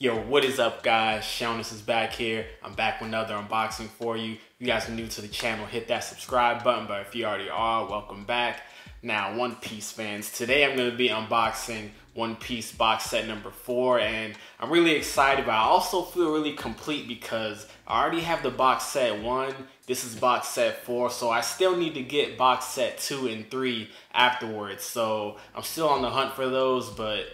Yo, what is up guys? Shelnes is back here. I'm back with another unboxing for you. If you guys are new to the channel, hit that subscribe button, but if you already are, welcome back. Now, One Piece fans, today I'm to be unboxing One Piece box set number four, and I'm really excited, but I also feel really complete because I already have the box set one, this is box set four, so I still need to get box set two and three afterwards, so I'm still on the hunt for those, but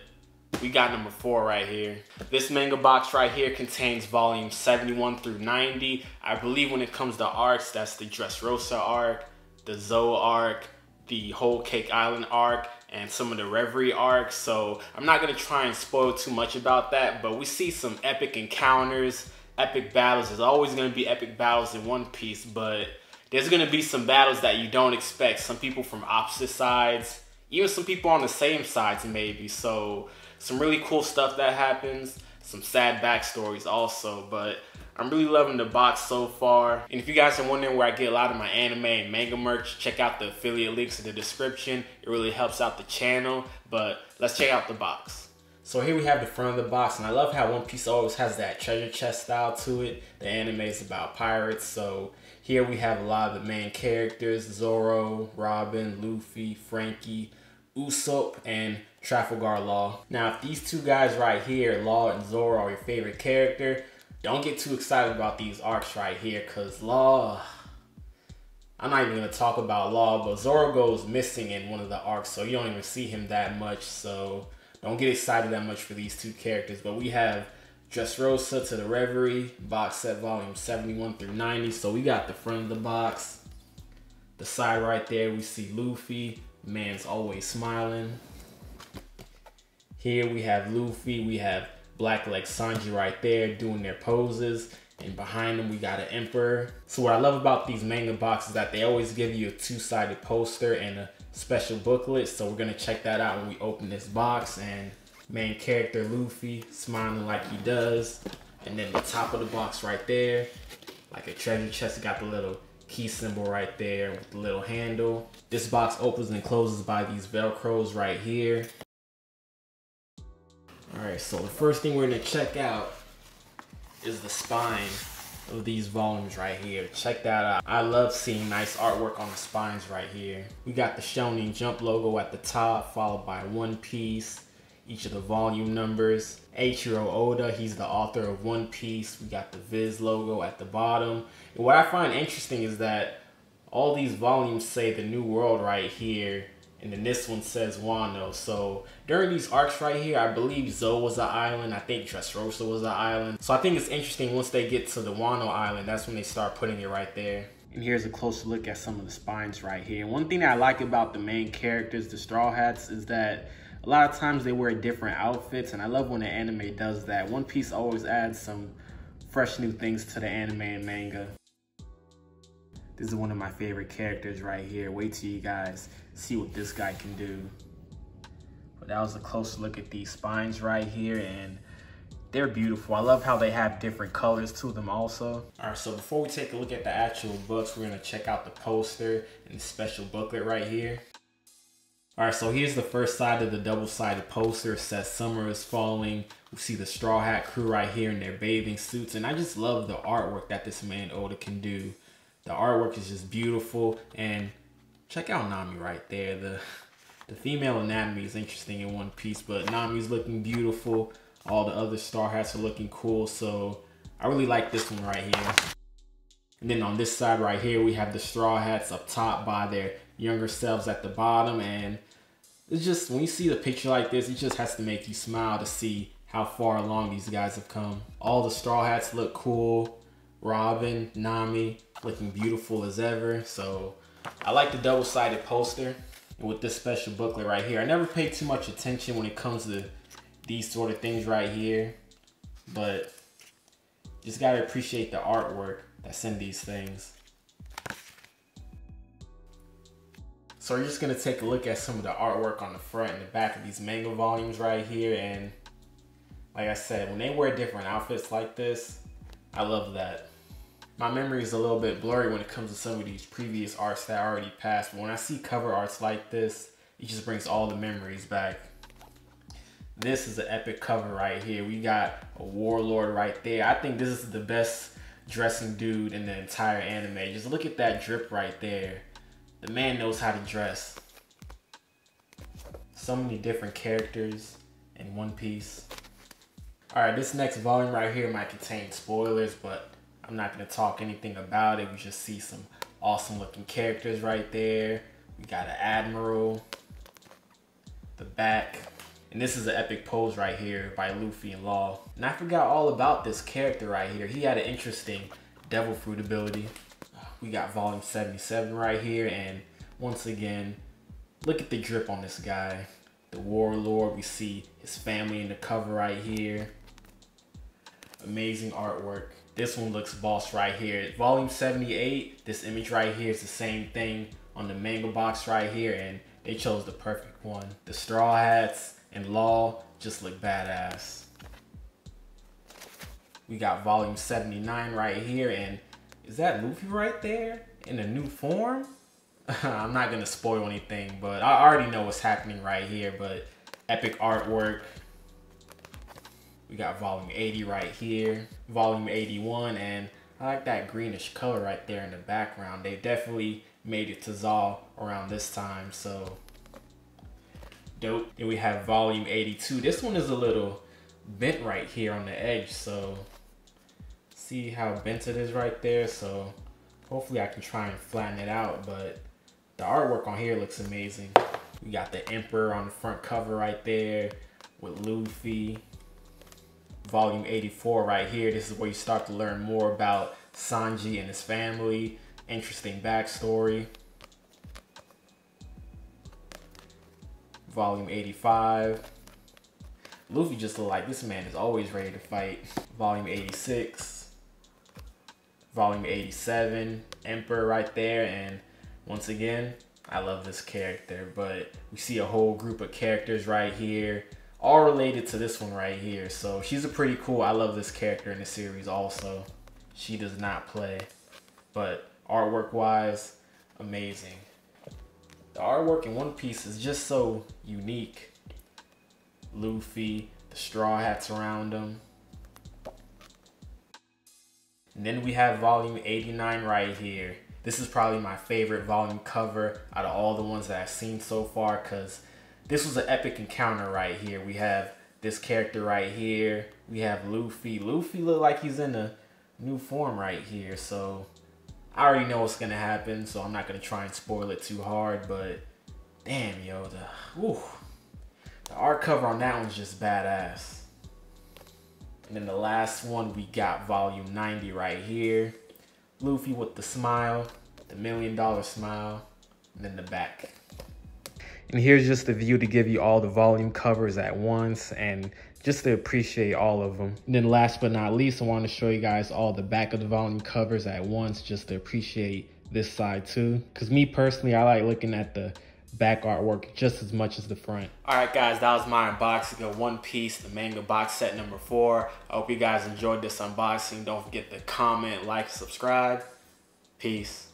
we got number four right here. This manga box right here contains volume 71 through 90. I believe when it comes to arcs, that's the Dressrosa arc, the Zou arc, the Whole Cake Island arc, and some of the Reverie arcs. So I'm not gonna try and spoil too much about that, but we see some epic encounters, epic battles. There's always gonna be epic battles in One Piece, but there's gonna be some battles that you don't expect. Some people from opposite sides, even some people on the same sides maybe. So some really cool stuff that happens, some sad backstories also, but I'm really loving the box so far. And if you guys are wondering where I get a lot of my anime and manga merch, check out the affiliate links in the description. It really helps out the channel, but let's check out the box. So here we have the front of the box, and I love how One Piece always has that treasure chest style to it. The anime is about pirates, so here we have a lot of the main characters, Zoro, Robin, Luffy, Franky, Usopp, and Trafalgar Law. Now, if these two guys right here, Law and Zoro, are your favorite character, don't get too excited about these arcs right here, because Law... I'm not even going to talk about Law, but Zoro goes missing in one of the arcs, so you don't even see him that much, so don't get excited that much for these two characters. But we have Dressrosa to the Reverie, box set volume 71 through 90, so we got the front of the box. The side right there, we see Luffy, man's always smiling. Here we have Luffy, we have Blackleg Sanji right there doing their poses. And behind them, we got an Emperor. So what I love about these manga boxes is that they always give you a two-sided poster and a special booklet. So we're gonna check that out when we open this box. And main character Luffy smiling like he does. And then the top of the box right there, like a treasure chest, got the little key symbol right there with the little handle. This box opens and closes by these Velcros right here. Alright, so the first thing we're gonna check out is the spine of these volumes right here. Check that out. I love seeing nice artwork on the spines right here. We got the Shonen Jump logo at the top, followed by One Piece, each of the volume numbers. Eiichiro Oda, he's the author of One Piece. We got the Viz logo at the bottom. And what I find interesting is that all these volumes say the New World right here and then this one says Wano. So during these arcs right here, I believe Zou was an island. I think Dressrosa was an island. So I think it's interesting once they get to the Wano island, that's when they start putting it right there. And here's a closer look at some of the spines right here. One thing I like about the main characters, the Straw Hats, is that a lot of times they wear different outfits. And I love when the anime does that. One Piece always adds some fresh new things to the anime and manga. This is one of my favorite characters right here. Wait till you guys see what this guy can do. But that was a close look at these spines right here and they're beautiful. I love how they have different colors to them also. All right, so before we take a look at the actual books, we're gonna check out the poster and the special booklet right here. All right, so here's the first side of the double-sided poster. It says summer is falling. We see the Straw Hat crew right here in their bathing suits. And I just love the artwork that this man Oda can do. The artwork is just beautiful. And check out Nami right there. The, the female anatomy is interesting in One Piece, but Nami's looking beautiful. All the other Straw Hats are looking cool. So I really like this one right here. And then on this side right here, we have the Straw Hats up top by their younger selves at the bottom. And it's just, when you see the picture like this, it just has to make you smile to see how far along these guys have come. All the Straw Hats look cool. Robin, Nami, looking beautiful as ever. So I like the double-sided poster and with this special booklet right here. I never pay too much attention when it comes to these sort of things right here, but just gotta appreciate the artwork that's in these things. So we're just gonna take a look at some of the artwork on the front and the back of these manga volumes right here. And like I said, when they wear different outfits like this, I love that my memory is a little bit blurry when it comes to some of these previous arts that I already passed. But when I see cover arts like this, it just brings all the memories back. This is an epic cover right here. We got a warlord right there. I think this is the best dressing dude in the entire anime. Just look at that drip right there. The man knows how to dress. So many different characters in one piece. Alright, this next volume right here might contain spoilers, but I'm not to talk anything about it. We just see some awesome looking characters right there. We got an admiral, the back, and this is an epic pose right here by Luffy and Law. And I forgot all about this character right here. He had an interesting devil fruit ability. We got volume 77 right here. And once again, look at the drip on this guy. The warlord, we see his family in the cover right here. Amazing artwork. This one looks boss right here. Volume 78, this image right here is the same thing on the manga box right here. And they chose the perfect one. The straw hats, and Law just look badass. We got volume 79 right here, and is that Luffy right there in a new form? I'm not gonna spoil anything, but I already know what's happening right here, but epic artwork. We got volume 80 right here, volume 81, and I like that greenish color right there in the background. They definitely made it to Zou around this time, so dope. And we have volume 82. This one is a little bent right here on the edge. So see how bent it is right there. So hopefully I can try and flatten it out. But the artwork on here looks amazing. We got the Emperor on the front cover right there with Luffy. Volume 84 right here. This is where you start to learn more about Sanji and his family. Interesting backstory. Volume 85. Luffy just look like this man is always ready to fight. Volume 86. Volume 87. Emperor right there. And once again, I love this character. But we see a whole group of characters right here. All related to this one right here. So she's a pretty cool. I love this character in the series also. She does not play. But artwork wise, amazing. The artwork in One Piece is just so unique. Luffy, the straw hats around him. And then we have volume 89 right here. This is probably my favorite volume cover out of all the ones that I've seen so far because this was an epic encounter right here. We have this character right here. We have Luffy. Luffy look like he's in a new form right here. So I already know what's gonna happen, so I'm not gonna try and spoil it too hard, but damn, yo, the, whew, the art cover on that one's just badass. And then the last one, we got volume 90 right here. Luffy with the smile, the million dollar smile, and then the back. And here's just the view to give you all the volume covers at once and just to appreciate all of them. And then last but not least, I want to show you guys all the back of the volume covers at once just to appreciate this side too. Because me personally, I like looking at the back artwork just as much as the front. All right, guys, that was my unboxing of One Piece, the manga box set number four. I hope you guys enjoyed this unboxing. Don't forget to comment, like, subscribe. Peace.